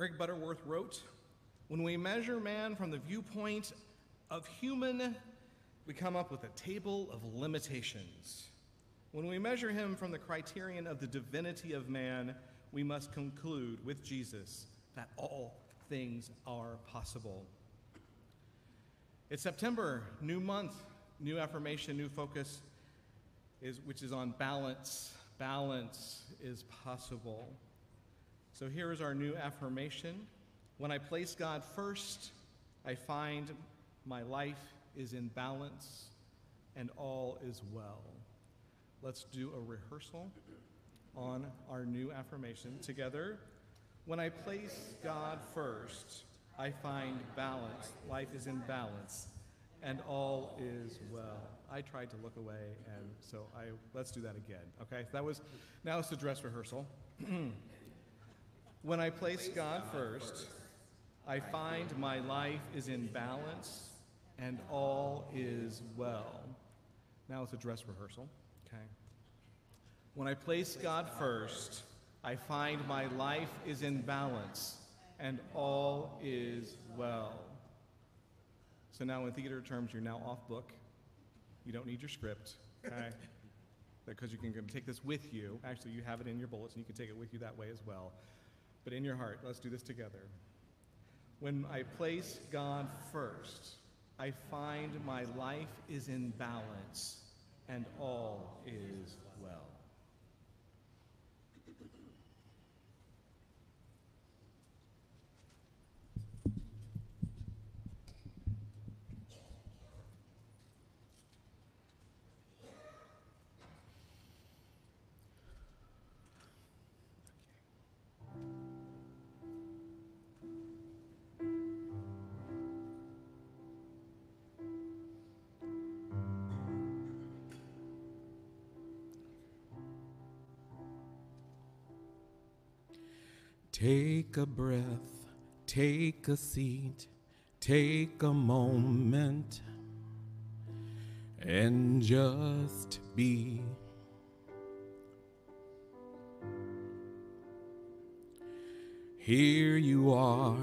Eric Butterworth wrote When we measure man from the viewpoint of human, we come up with a table of limitations. When we measure him from the criterion of the divinity of man, we must conclude with Jesus that all things are possible. It's September, new month, new affirmation, new focus, is, which is on balance. Balance is possible. So here is our new affirmation. When I place God first, I find my life is in balance and all is well. Let's do a rehearsal on our new affirmation together. When I place God first, I find balance. Life is in balance and all is well. I tried to look away and so I let's do that again. Okay? That was now it's the dress rehearsal. when I place God first, I find my life is in balance and all is well. Now it's a dress rehearsal. Okay. When I place God first, I find my life is in balance and all is well. So now, in theater terms, you're now off book. You don't need your script, okay? because you can take this with you. Actually, you have it in your bullets, and you can take it with you that way as well. But in your heart, let's do this together. When I place God first, I find my life is in balance and all is well. Take a breath, take a seat, take a moment, and just be. Here you are,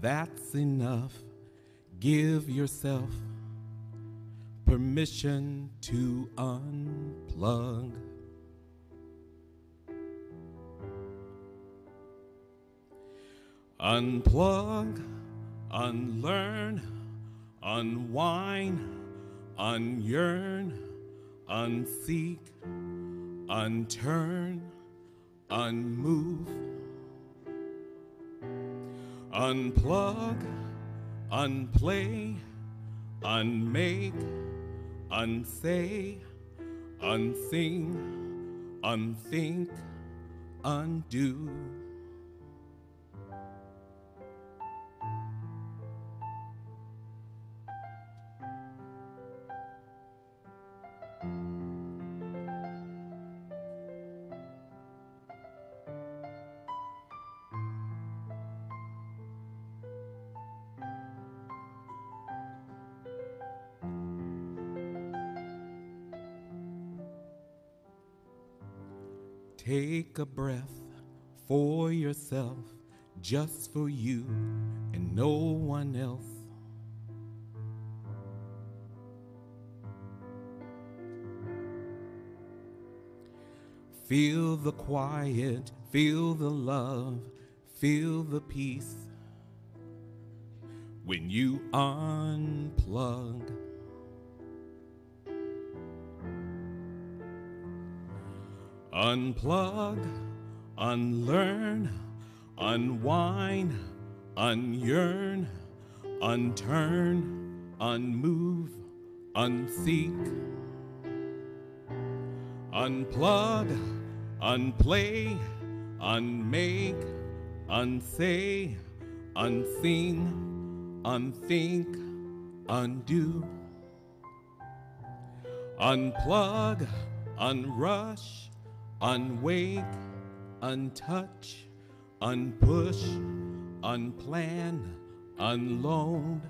that's enough. Give yourself permission to unplug. Unplug, unlearn, unwind, unyearn, unseek, unturn, unmove. Unplug, unplay, unmake, unsay, unsing, unthink, undo. Just for you and no one else. Feel the quiet, feel the love, feel the peace when you unplug. Unplug, unlearn, unwind, unyearn, unturn, unmove, unseek. Unplug, unplay, unmake, unsay, unsing, unthink, undo. Unplug, unrush, unwake, untouch, unpush, unplan, unload.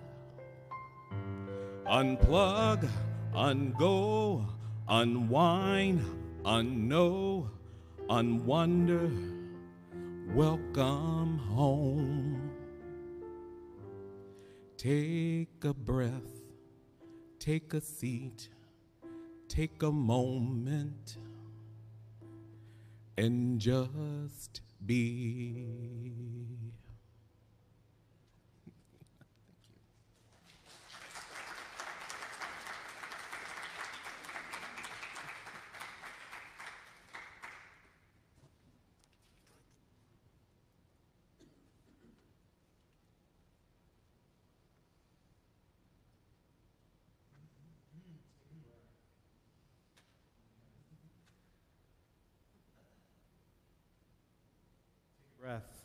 Unplug, ungo, unwind, unknow, unwonder, welcome home. Take a breath, take a seat, take a moment, and just be. Breath.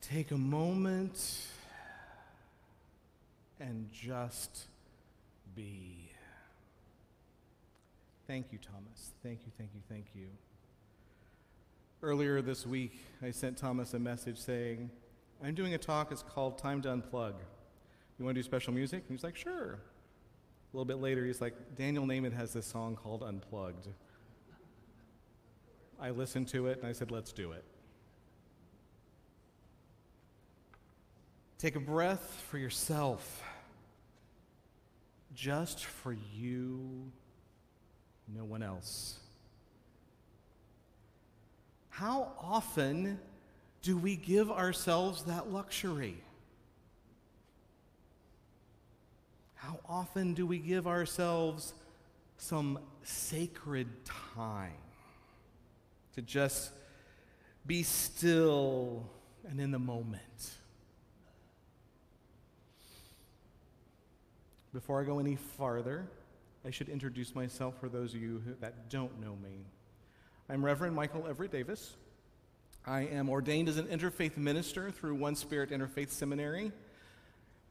Take a moment and just be. Thank you, Thomas. Thank you, thank you, thank you. Earlier this week, I sent Thomas a message saying, I'm doing a talk, it's called Time to Unplug. You want to do special music? And he's like, sure. A little bit later, he's like, Daniel Nahmod has this song called Unplugged. I listened to it and I said, let's do it. Take a breath for yourself, just for you, no one else. How often do we give ourselves that luxury? How often do we give ourselves some sacred time? To just be still and in the moment. Before I go any farther, I should introduce myself for those of you who, that don't know me. I'm Reverend Michael Everett Davis. I am ordained as an interfaith minister through One Spirit Interfaith Seminary,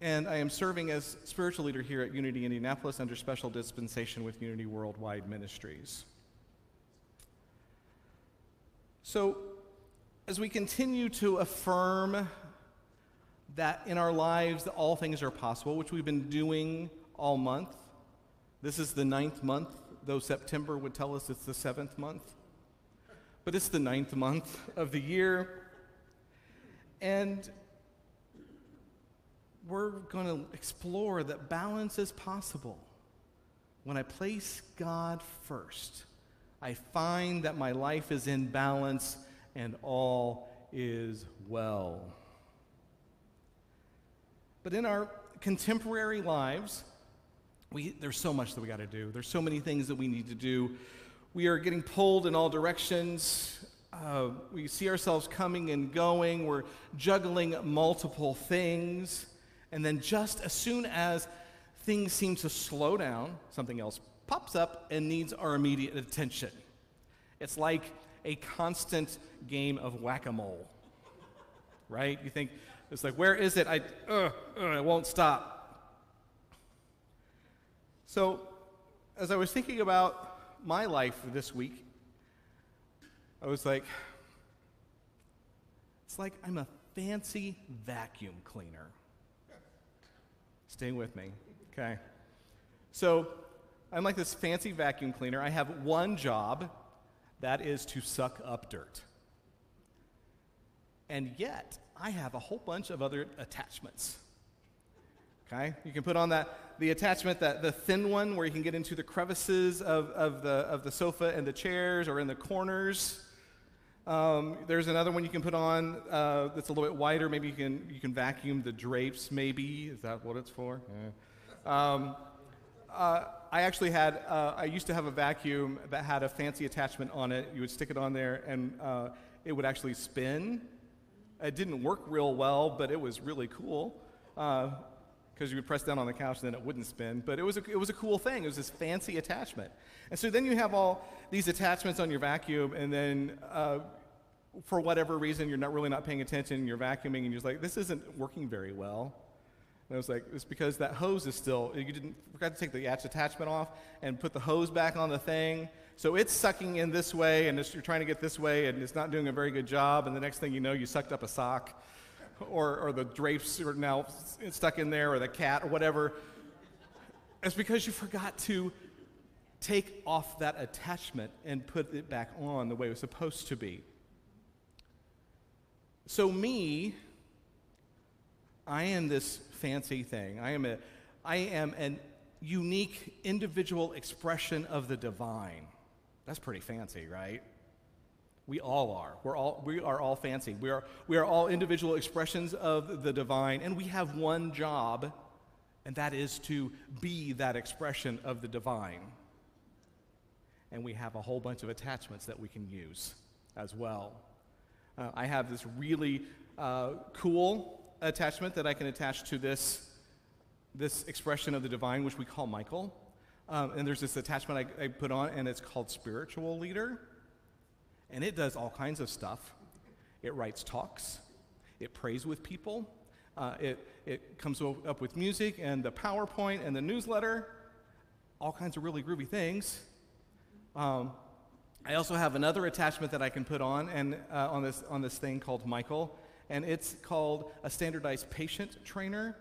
and I am serving as spiritual leader here at Unity Indianapolis under special dispensation with Unity Worldwide Ministries. So, as we continue to affirm that in our lives all things are possible, which we've been doing all month, this is the ninth month, though September would tell us it's the seventh month. But it's the ninth month of the year. And we're going to explore that balance is possible when I place God first I find that my life is in balance and all is well. But in our contemporary lives, we, there's so much that we got to do. There's so many things that we need to do. We are getting pulled in all directions. Uh, we see ourselves coming and going. We're juggling multiple things. And then, just as soon as things seem to slow down, something else pops up and needs our immediate attention. It's like a constant game of whack a mole, right? You think, it's like, where is it? I, uh, uh, it won't stop. So, as I was thinking about my life this week, I was like, it's like I'm a fancy vacuum cleaner. Stay with me, okay? So, I'm like this fancy vacuum cleaner. I have one job, that is to suck up dirt. And yet, I have a whole bunch of other attachments. Okay? You can put on that the attachment, that the thin one where you can get into the crevices of, of, the, of the sofa and the chairs or in the corners. Um, there's another one you can put on uh, that's a little bit wider. Maybe you can, you can vacuum the drapes, maybe. Is that what it's for? Yeah. Um, uh, I actually had, uh, I used to have a vacuum that had a fancy attachment on it. You would stick it on there and uh, it would actually spin. It didn't work real well, but it was really cool because uh, you would press down on the couch and then it wouldn't spin. But it was, a, it was a cool thing. It was this fancy attachment. And so then you have all these attachments on your vacuum, and then uh, for whatever reason, you're not really not paying attention, you're vacuuming, and you're just like, this isn't working very well. And I was like, it's because that hose is still, you didn't, forgot to take the attachment off and put the hose back on the thing. So it's sucking in this way, and you're trying to get this way, and it's not doing a very good job. And the next thing you know, you sucked up a sock, or, or the drapes are now stuck in there, or the cat, or whatever. It's because you forgot to take off that attachment and put it back on the way it was supposed to be. So, me, I am this fancy thing. I am, a, I am an unique individual expression of the divine. That's pretty fancy, right? We all are. We're all, we are all fancy. We are, we are all individual expressions of the divine, and we have one job, and that is to be that expression of the divine. And we have a whole bunch of attachments that we can use as well. Uh, I have this really uh, cool attachment that I can attach to this, this expression of the divine, which we call Michael. Um, and there's this attachment I, I put on, and it's called spiritual leader. And it does all kinds of stuff. It writes talks, it prays with people, uh, it, it comes up with music and the PowerPoint and the newsletter, all kinds of really groovy things. Um, I also have another attachment that I can put on and uh, on this on this thing called Michael, and it's called a standardized patient trainer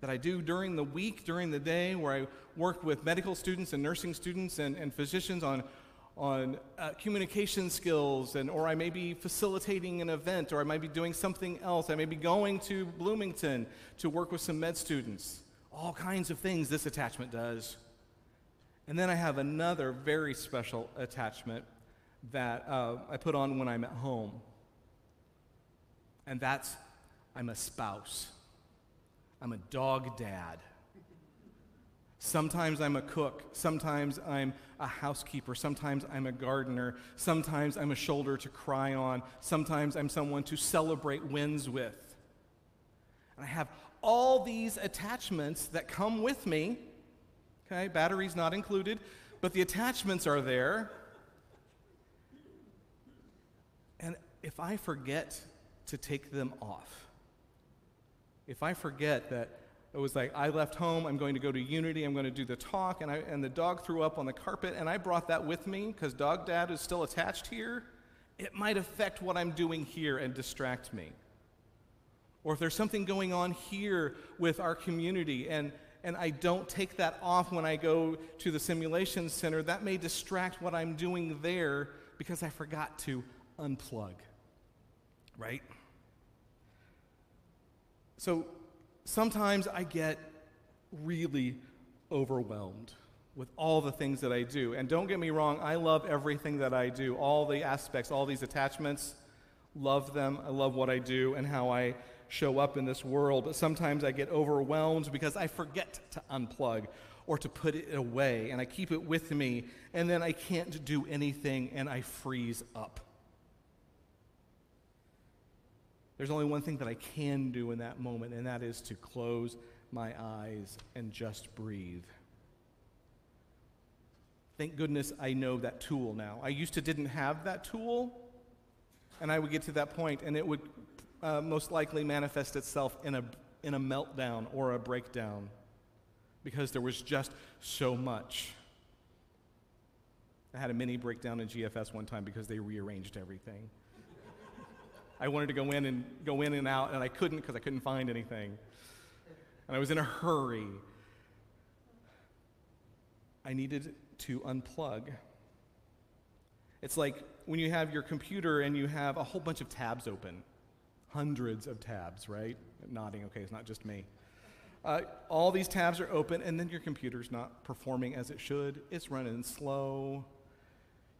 that I do during the week, during the day, where I work with medical students and nursing students and, and physicians on on uh, communication skills, and, or I may be facilitating an event, or I might be doing something else. I may be going to Bloomington to work with some med students. All kinds of things this attachment does. And then I have another very special attachment that uh, I put on when I'm at home. And that's I'm a spouse, I'm a dog dad. Sometimes I'm a cook. Sometimes I'm a housekeeper. Sometimes I'm a gardener. Sometimes I'm a shoulder to cry on. Sometimes I'm someone to celebrate wins with. And I have all these attachments that come with me. Okay, batteries not included, but the attachments are there. And if I forget to take them off, if I forget that it was like, I left home, I'm going to go to Unity, I'm going to do the talk, and, I, and the dog threw up on the carpet, and I brought that with me because dog dad is still attached here. It might affect what I'm doing here and distract me. Or if there's something going on here with our community and, and I don't take that off when I go to the simulation center, that may distract what I'm doing there because I forgot to unplug. Right? So sometimes I get really overwhelmed with all the things that I do. And don't get me wrong, I love everything that I do, all the aspects, all these attachments. Love them. I love what I do and how I show up in this world. But sometimes I get overwhelmed because I forget to unplug or to put it away and I keep it with me and then I can't do anything and I freeze up. There's only one thing that I can do in that moment, and that is to close my eyes and just breathe. Thank goodness I know that tool now. I used to didn't have that tool, and I would get to that point, and it would uh, most likely manifest itself in a, in a meltdown or a breakdown because there was just so much. I had a mini breakdown in GFS one time because they rearranged everything. I wanted to go in and go in and out, and I couldn't because I couldn't find anything. And I was in a hurry. I needed to unplug. It's like when you have your computer and you have a whole bunch of tabs open, hundreds of tabs, right? Nodding, okay, it's not just me. Uh, all these tabs are open, and then your computer's not performing as it should. It's running slow.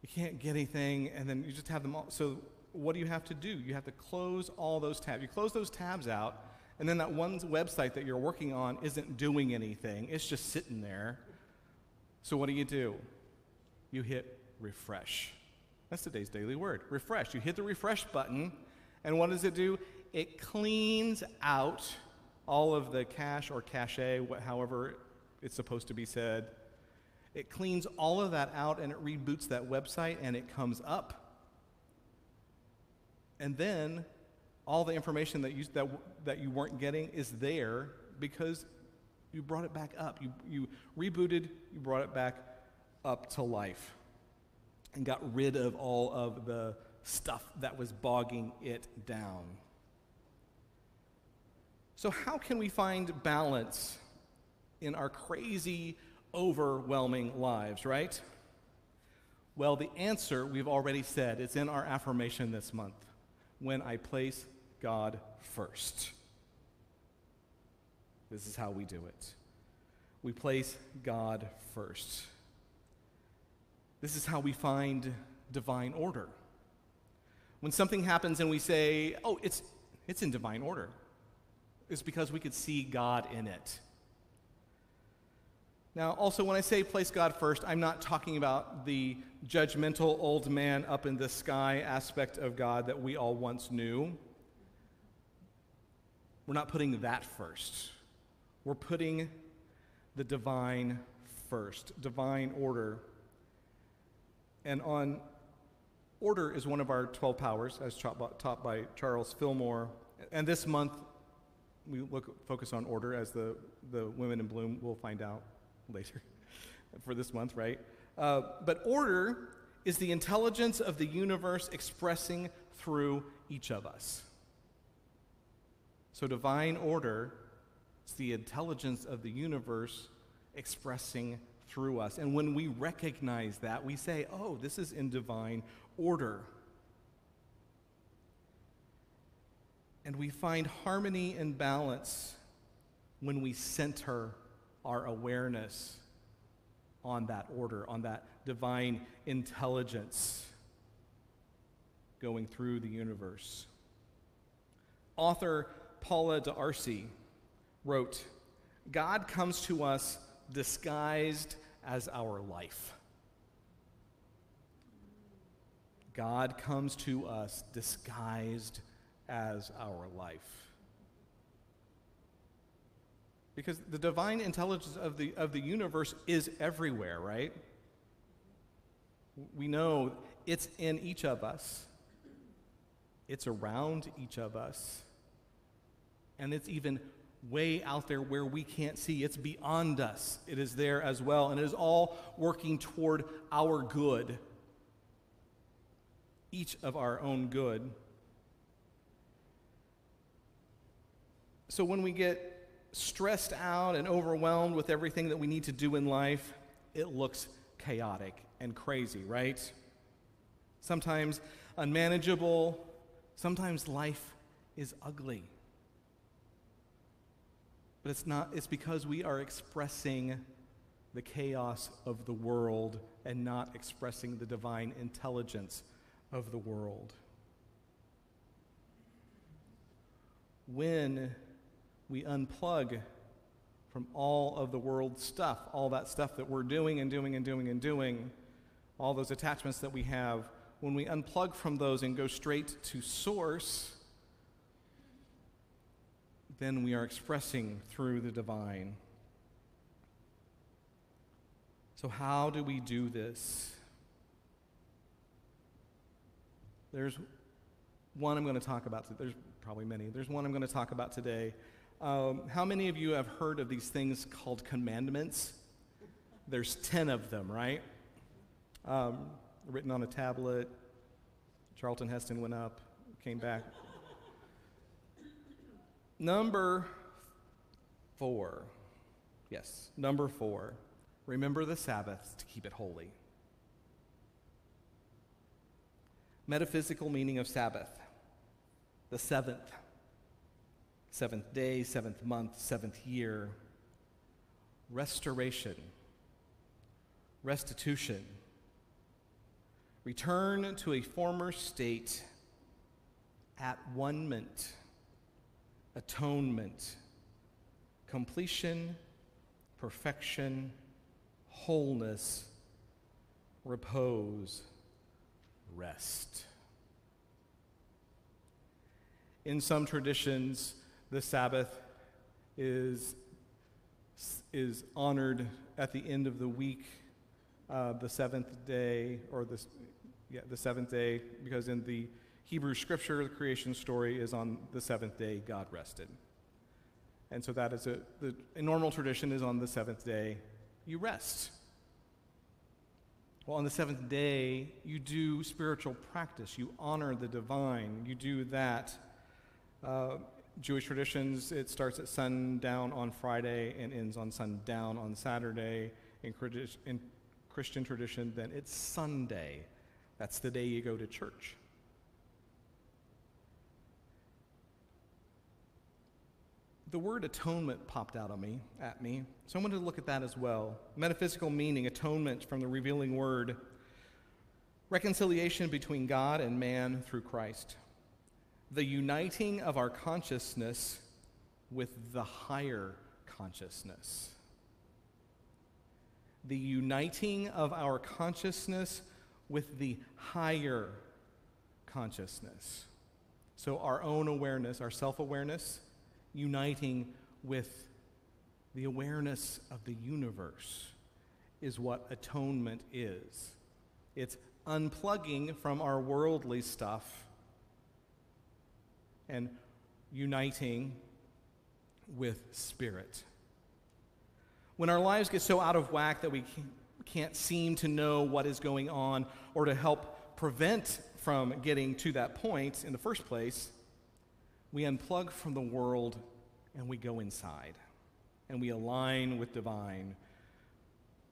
You can't get anything, and then you just have them all. So what do you have to do? You have to close all those tabs. You close those tabs out, and then that one website that you're working on isn't doing anything, it's just sitting there. So, what do you do? You hit refresh. That's today's daily word refresh. You hit the refresh button, and what does it do? It cleans out all of the cache or cache, however it's supposed to be said. It cleans all of that out and it reboots that website and it comes up and then all the information that you, that, that you weren't getting is there because you brought it back up. You, you rebooted, you brought it back up to life and got rid of all of the stuff that was bogging it down. So, how can we find balance in our crazy, overwhelming lives, right? Well, the answer we've already said. It's in our affirmation this month. When I place God first. This is how we do it. We place God first. This is how we find divine order. When something happens and we say, oh, it's, it's in divine order, it's because we could see God in it. Now, also, when I say place God first, I'm not talking about the judgmental old man up in the sky aspect of God that we all once knew. We're not putting that first. We're putting the divine first, divine order. And on order is one of our 12 powers, as taught by Charles Fillmore. And this month, we look, focus on order, as the, the women in bloom will find out later for this month, right? Uh, but order is the intelligence of the universe expressing through each of us. So, divine order is the intelligence of the universe expressing through us. And when we recognize that, we say, oh, this is in divine order. And we find harmony and balance when we center our awareness on that order, on that divine intelligence going through the universe. Author Paula D'Arcy wrote God comes to us disguised as our life. God comes to us disguised as our life. Because the divine intelligence of the, of the universe is everywhere, right? We know it's in each of us, it's around each of us, and it's even way out there where we can't see. It's beyond us. It is there as well, and it is all working toward our good, each of our own good. So when we get stressed out and overwhelmed with everything that we need to do in life, it looks chaotic and crazy, right? Sometimes unmanageable, sometimes life is ugly. But it's not, it's because we are expressing the chaos of the world and not expressing the divine intelligence of the world. When we unplug from all of the world's stuff, all that stuff that we're doing and doing and doing and doing, all those attachments that we have, when we unplug from those and go straight to source, then we are expressing through the divine. So, how do we do this? There's one I'm going to talk about. There's probably many. There's one I'm going to talk about today um, how many of you have heard of these things called commandments? There's 10 of them, right? Um, written on a tablet. Charlton Heston went up, came back. number four. Yes, number four. Remember the Sabbath to keep it holy. Metaphysical meaning of Sabbath. The seventh seventh day, seventh month, seventh year. Restoration, restitution, return to a former state, at one atonement, completion, perfection, wholeness, repose, rest. In some traditions, the Sabbath is, is honored at the end of the week, uh, the seventh day, or the, yeah, the seventh day, because in the Hebrew scripture, the creation story is on the seventh day, God rested. And so that is a, the a normal tradition is on the seventh day, you rest. Well, on the seventh day, you do spiritual practice. You honor the divine. You do that. Uh, Jewish traditions, it starts at sundown on Friday and ends on sundown on Saturday. In, in Christian tradition, then it's Sunday. That's the day you go to church. The word atonement popped out on me, at me, so I wanted to look at that as well. Metaphysical meaning, atonement from the revealing word, reconciliation between God and man through Christ, the uniting of our consciousness with the higher consciousness. The uniting of our consciousness with the higher consciousness. So, our own awareness, our self awareness, uniting with the awareness of the universe is what atonement is. It's unplugging from our worldly stuff and uniting with spirit. When our lives get so out of whack that we can't seem to know what is going on or to help prevent from getting to that point in the first place, we unplug from the world and we go inside and we align with divine,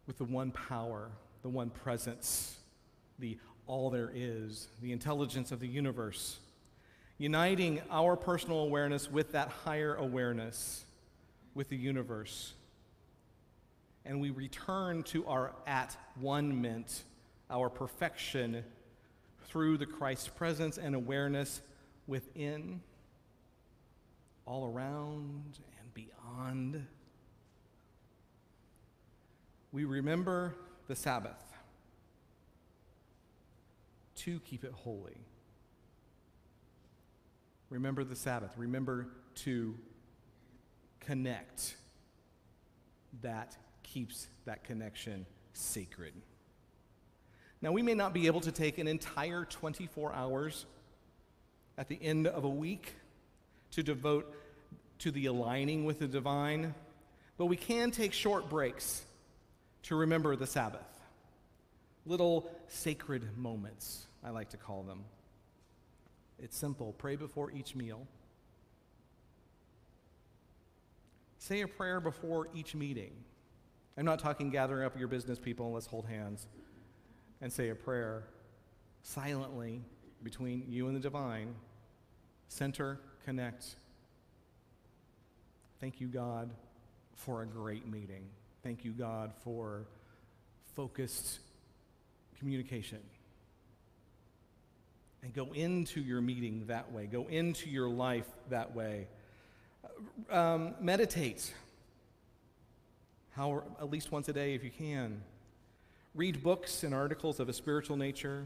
with the one power, the one presence, the all there is, the intelligence of the universe, uniting our personal awareness with that higher awareness, with the universe. And we return to our at one ment, our perfection through the Christ presence and awareness within, all around, and beyond. We remember the Sabbath to keep it holy. Remember the Sabbath. Remember to connect. That keeps that connection sacred. Now, we may not be able to take an entire 24 hours at the end of a week to devote to the aligning with the divine, but we can take short breaks to remember the Sabbath. Little sacred moments, I like to call them. It's simple pray before each meal, say a prayer before each meeting. I'm not talking gathering up your business people and let's hold hands and say a prayer silently between you and the divine. Center, connect. Thank you, God, for a great meeting. Thank you, God, for focused communication. And go into your meeting that way, go into your life that way. Um, meditate. How, at least once a day if you can. Read books and articles of a spiritual nature.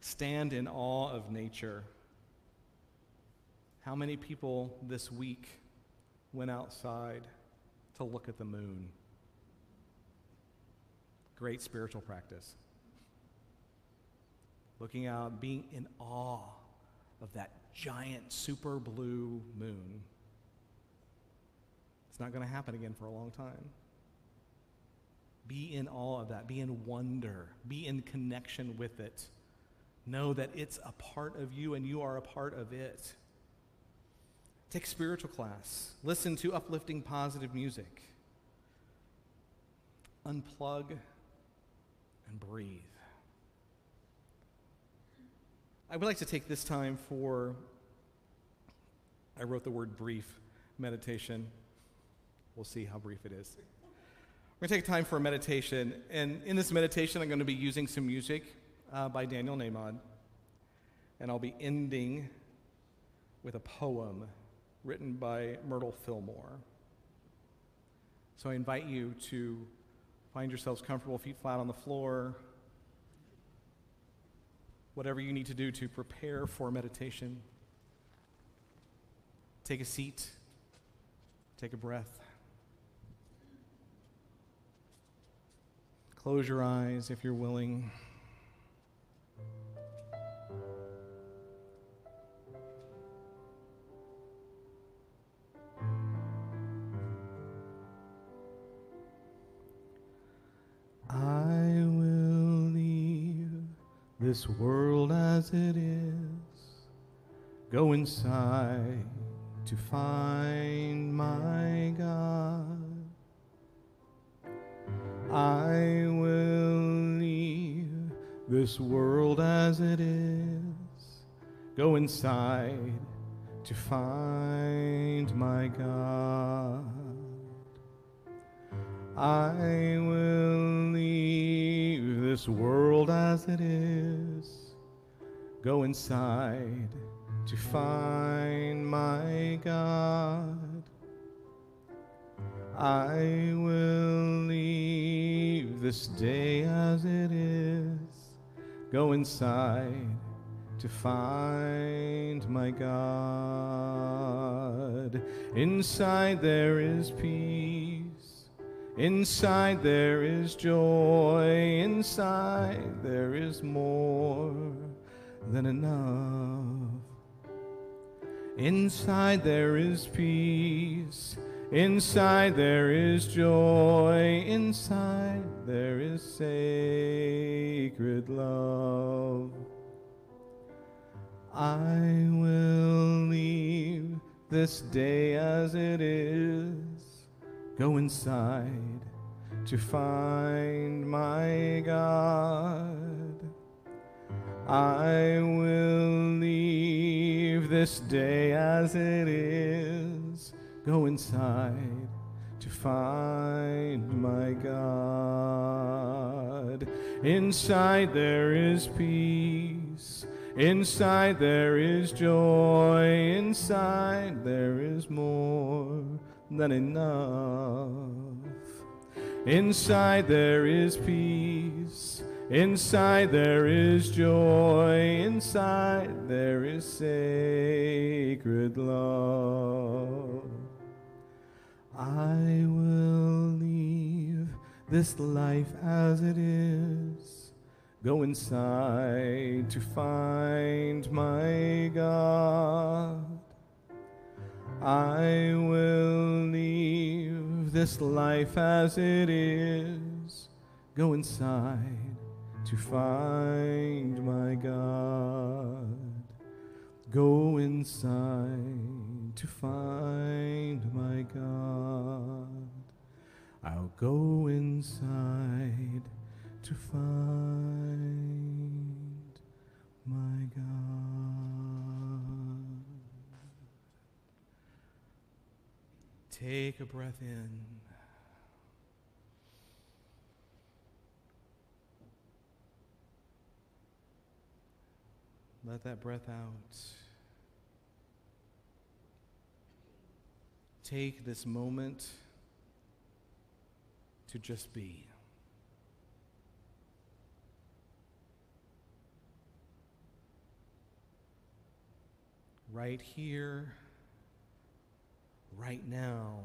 Stand in awe of nature. How many people this week went outside to look at the moon? Great spiritual practice. Looking out, being in awe of that giant super blue moon. It's not going to happen again for a long time. Be in awe of that. Be in wonder. Be in connection with it. Know that it's a part of you and you are a part of it. Take spiritual class. Listen to uplifting, positive music. Unplug and breathe. I would like to take this time for, I wrote the word brief meditation. We'll see how brief it is. We're going to take time for a meditation. And in this meditation, I'm going to be using some music uh, by Daniel Nahmod. And I'll be ending with a poem written by Myrtle Fillmore. So I invite you to find yourselves comfortable, feet flat on the floor, whatever you need to do to prepare for meditation. Take a seat, take a breath. Close your eyes if you're willing. This world as it is, go inside to find my God. I will leave this world as it is, go inside to find my God. I will leave this world as it is, go inside to find my God. I will leave this day as it is, go inside to find my God. Inside there is peace, inside there is joy, inside there is more than enough. Inside there is peace. Inside there is joy. Inside there is sacred love. I will leave this day as it is. Go inside to find my God. I will leave this day as it is. Go inside to find my God. Inside there is peace. Inside there is joy. Inside there is more than enough. Inside there is peace. Inside there is joy. Inside there is sacred love. I will leave this life as it is. Go inside to find my God. I will leave this life as it is. Go inside to find my God. Go inside to find my God. I'll go inside to find my God. Take a breath in. Let that breath out. Take this moment to just be. right here, right now,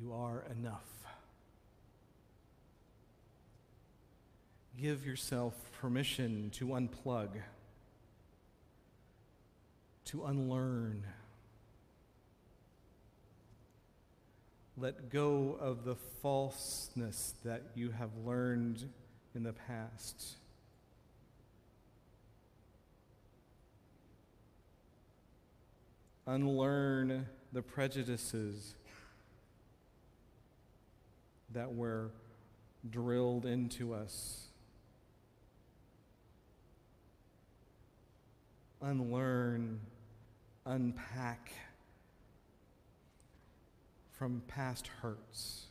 you are enough. Give yourself permission to unplug, to unlearn. Let go of the falseness that you have learned in the past. Unlearn the prejudices that were drilled into us. Unlearn, unpack from past hurts.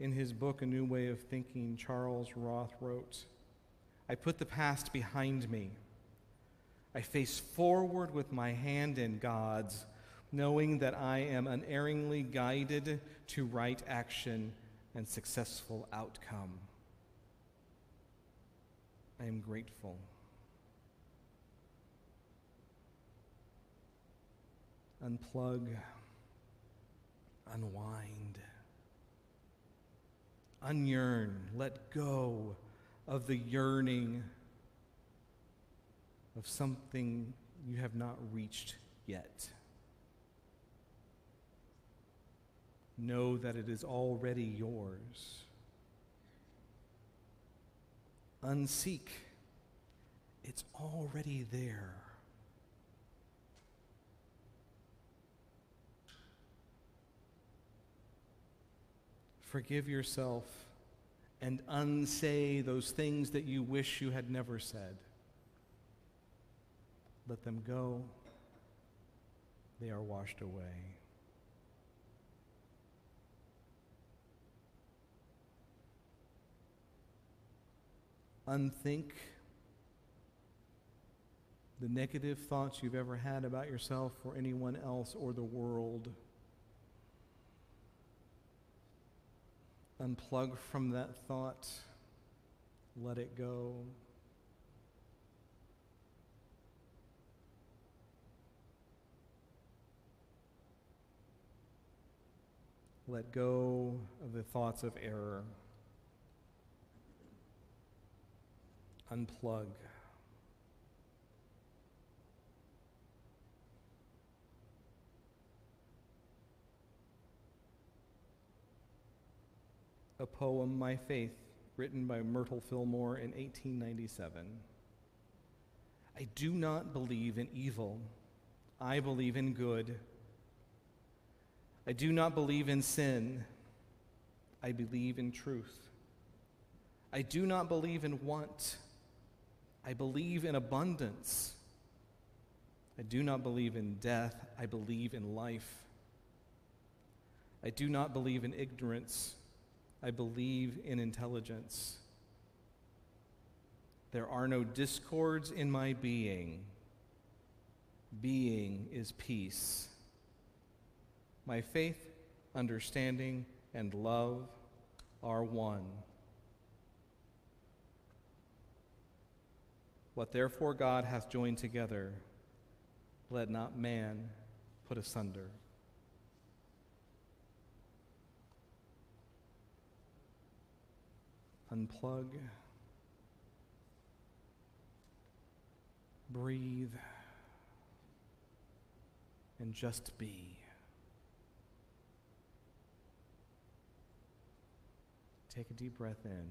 In his book, A New Way of Thinking, Charles Roth wrote, I put the past behind me. I face forward with my hand in God's, knowing that I am unerringly guided to right action and successful outcome. I am grateful. Unplug, unwind, unyearn, let go of the yearning of something you have not reached yet. Know that it is already yours. Unseek, it's already there. Forgive yourself and unsay those things that you wish you had never said. Let them go. They are washed away. Unthink the negative thoughts you've ever had about yourself or anyone else or the world. Unplug from that thought. Let it go. Let go of the thoughts of error. Unplug. A poem, My Faith, written by Myrtle Fillmore in 1897. I do not believe in evil, I believe in good. I do not believe in sin, I believe in truth. I do not believe in want, I believe in abundance. I do not believe in death, I believe in life. I do not believe in ignorance. I believe in intelligence. There are no discords in my being. Being is peace. My faith, understanding, and love are one. What therefore God hath joined together, let not man put asunder. Unplug, breathe, and just be. Take a deep breath in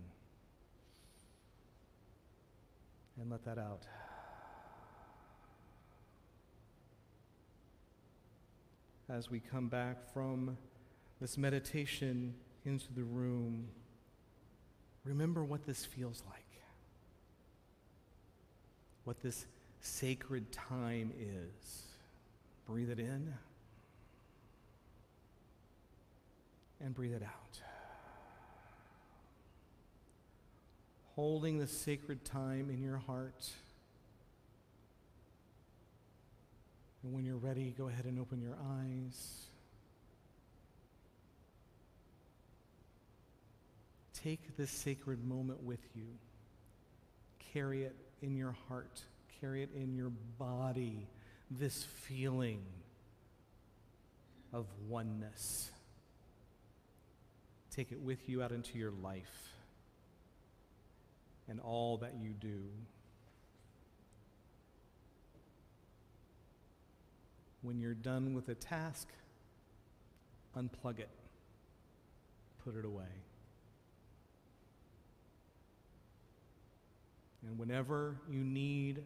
and let that out. As we come back from this meditation into the room, Remember what this feels like, what this sacred time is. Breathe it in and breathe it out. Holding the sacred time in your heart. And when you're ready, go ahead and open your eyes. Take this sacred moment with you. Carry it in your heart, carry it in your body, this feeling of oneness. Take it with you out into your life and all that you do. When you're done with a task, unplug it, put it away. And whenever you need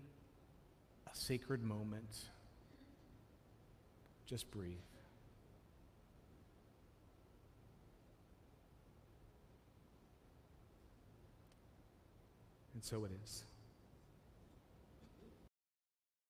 a sacred moment, just breathe. And so it is.